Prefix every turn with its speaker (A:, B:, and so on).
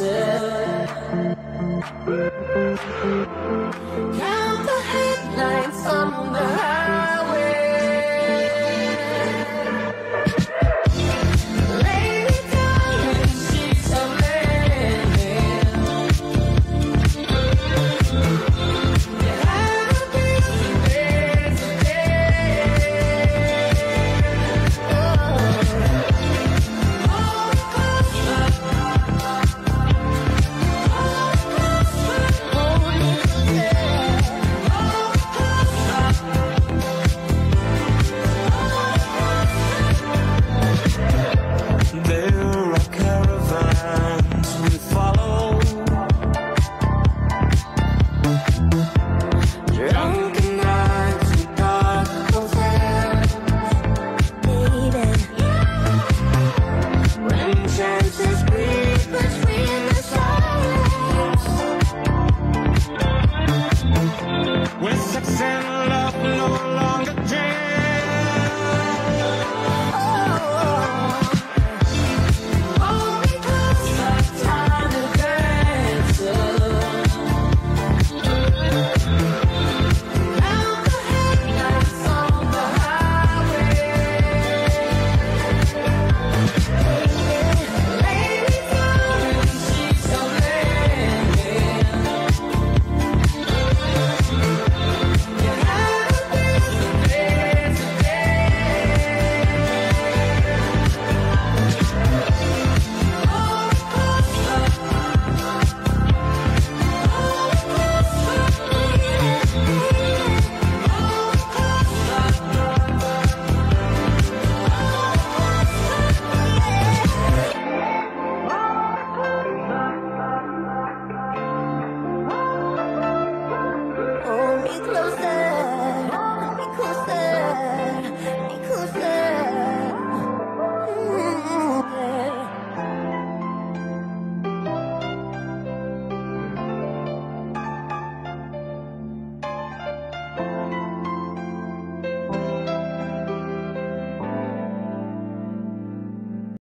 A: myself.